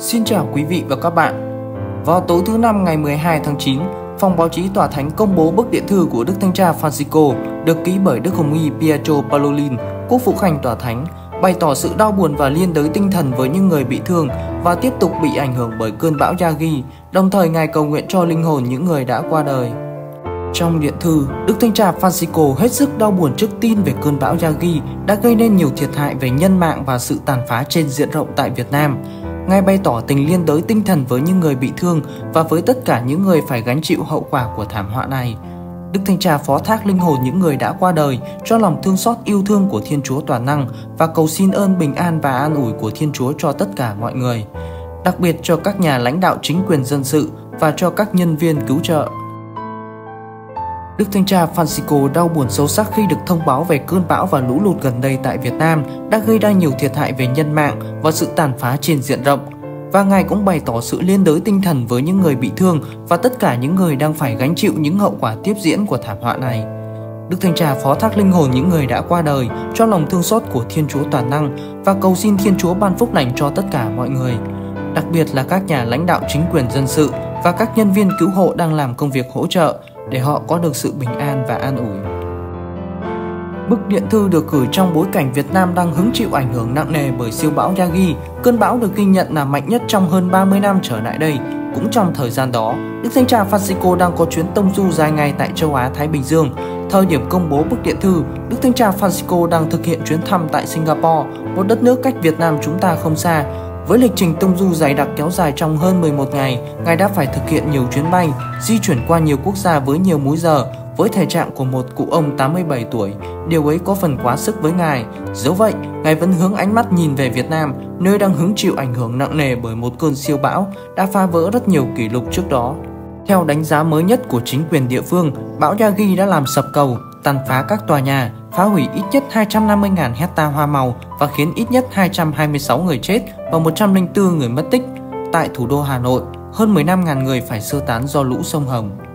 Xin chào quý vị và các bạn. Vào tối thứ năm ngày 12 tháng 9, Phòng báo chí Tòa Thánh công bố bức điện thư của Đức Thanh tra Francisco được ký bởi Đức Hồng Y Pietro Parolin, quốc phụ khanh Tòa Thánh, bày tỏ sự đau buồn và liên đới tinh thần với những người bị thương và tiếp tục bị ảnh hưởng bởi cơn bão Yagi, đồng thời Ngài cầu nguyện cho linh hồn những người đã qua đời. Trong điện thư, Đức Thanh tra Francisco hết sức đau buồn trước tin về cơn bão Yagi đã gây nên nhiều thiệt hại về nhân mạng và sự tàn phá trên diện rộng tại Việt Nam. Ngài bày tỏ tình liên đới tinh thần với những người bị thương và với tất cả những người phải gánh chịu hậu quả của thảm họa này. Đức Thánh Cha phó thác linh hồn những người đã qua đời cho lòng thương xót yêu thương của Thiên Chúa Toàn Năng và cầu xin ơn bình an và an ủi của Thiên Chúa cho tất cả mọi người, đặc biệt cho các nhà lãnh đạo chính quyền dân sự và cho các nhân viên cứu trợ. Đức Thanh tra Francisco đau buồn sâu sắc khi được thông báo về cơn bão và lũ lụt gần đây tại Việt Nam đã gây ra nhiều thiệt hại về nhân mạng và sự tàn phá trên diện rộng. Và Ngài cũng bày tỏ sự liên đới tinh thần với những người bị thương và tất cả những người đang phải gánh chịu những hậu quả tiếp diễn của thảm họa này. Đức Thanh Trà phó thác linh hồn những người đã qua đời cho lòng thương xót của Thiên Chúa Toàn Năng và cầu xin Thiên Chúa ban phúc lành cho tất cả mọi người, đặc biệt là các nhà lãnh đạo chính quyền dân sự và các nhân viên cứu hộ đang làm công việc hỗ trợ để họ có được sự bình an và an ủi. Bức điện thư được gửi trong bối cảnh Việt Nam đang hứng chịu ảnh hưởng nặng nề bởi siêu bão Yagi. Cơn bão được ghi nhận là mạnh nhất trong hơn 30 năm trở lại đây. Cũng trong thời gian đó, Đức Thánh Cha Francisco đang có chuyến tông du dài ngày tại châu Á Thái Bình Dương. Thời điểm công bố bức điện thư, Đức Thánh Cha Francisco đang thực hiện chuyến thăm tại Singapore, một đất nước cách Việt Nam chúng ta không xa. Với lịch trình tông du dày đặc kéo dài trong hơn 11 ngày, Ngài đã phải thực hiện nhiều chuyến bay, di chuyển qua nhiều quốc gia với nhiều múi giờ, với thể trạng của một cụ ông 87 tuổi, điều ấy có phần quá sức với Ngài. Dẫu vậy, Ngài vẫn hướng ánh mắt nhìn về Việt Nam, nơi đang hứng chịu ảnh hưởng nặng nề bởi một cơn siêu bão đã phá vỡ rất nhiều kỷ lục trước đó. Theo đánh giá mới nhất của chính quyền địa phương, bão Yagi đã làm sập cầu, tàn phá các tòa nhà, phá hủy ít nhất 250.000 hecta hoa màu và khiến ít nhất 226 người chết và 104 người mất tích. Tại thủ đô Hà Nội, hơn 15.000 người phải sơ tán do lũ sông Hồng.